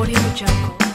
Audio Jungle.